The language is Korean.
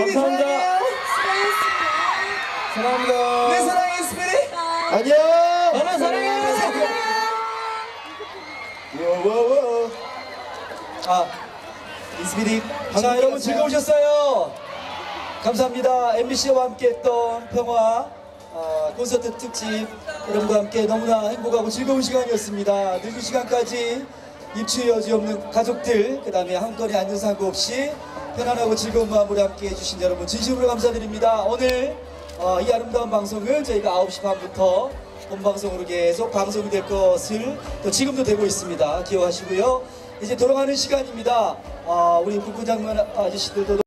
스피릿 감사합니다. 사랑해요. 사랑합니다. 내 사랑의 스피릿. 안녕. 너나 사랑해. 워워워. 아, 이스피릿. 자, 여러분 즐거우셨어요? 감사합니다. MBC와 함께했던 평화 아, 콘서트 특집 여러분과 함께 너무나 행복하고 즐거운 시간이었습니다. 늦은 시간까지 입추의 여지 없는 가족들 그 다음에 한 건에 앉은 상고 없이 편안하고 즐거운 마음으로 함께 해 주신 여러분 진심으로 감사드립니다. 오늘 어, 이 아름다운 방송은 저희가 9시 반부터 본방송으로 계속 방송이 될 것을 또 지금도 되고 있습니다. 기억하시고요. 이제 돌아가는 시간입니다. 아, 우리 국부장관 아저씨들도